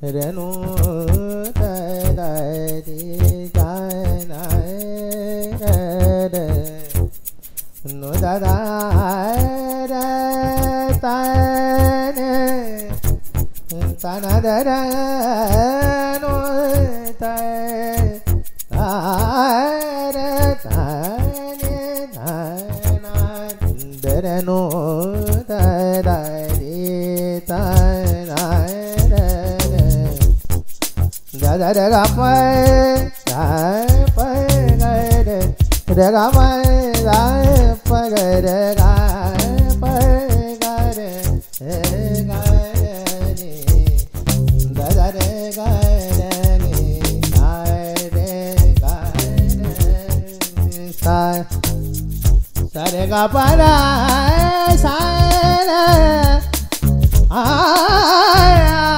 re nu da da di da na re re nu da da re ta ne. Ta na da da da da ga pa da pa ga re re ga ma da pa ga re ga pa ga re re ga re ni da da re ga re ni da re ga re sa sa re ga pa ra sa re Gabada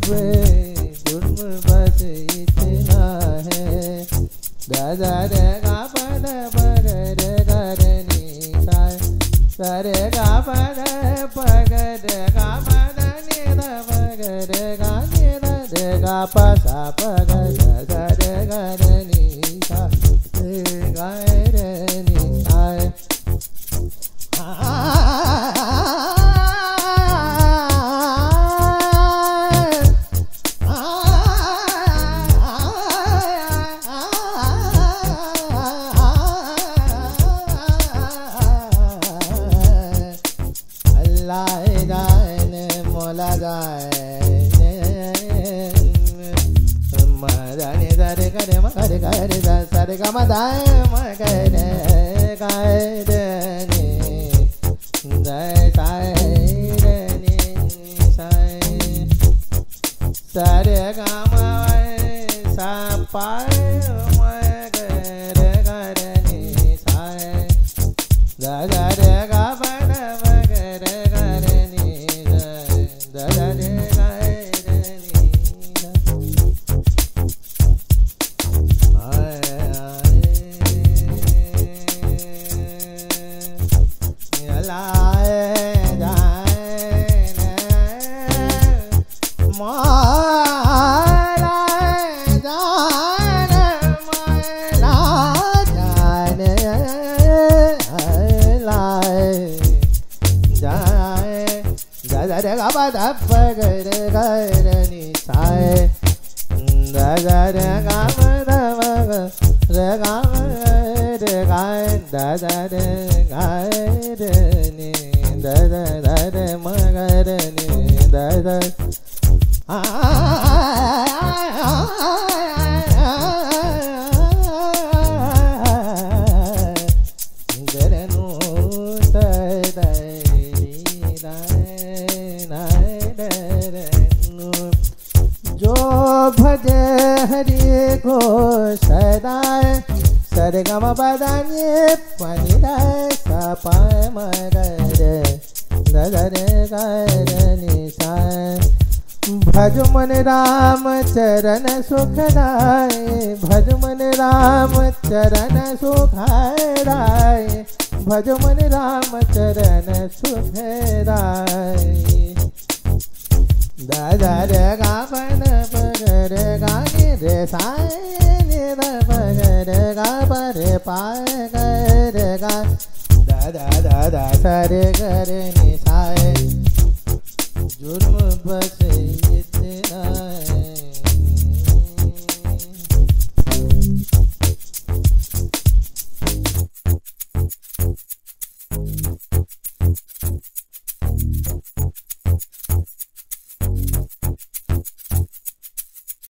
Sahib जुर्म बस इतना है दादा रे गा पद पग रे lai dai ne mola dai ne. Ma da ne da re ma ga re ga re ma da ma ne ga de ne da sa re ne sa sa re ga sa pa da da ga pa ga ga da ni sa da da da ga ma da ma ga da ga ma da ga da da da ga da ni da da da da ma ga da ni da da जो भजे हरि को सदा सरगम बदानी पानी सपाय मगरे दगरे गर निशाय भज मन राम चरण सुखदाय भज मन राम चरण सुखदाय भज मन राम चरण दा दा रे गा प द प ग रे गा नि रे सा नि द प ग रे गा प रे पा ग रे गा दा दा दा दा सा रे ग रे नि सा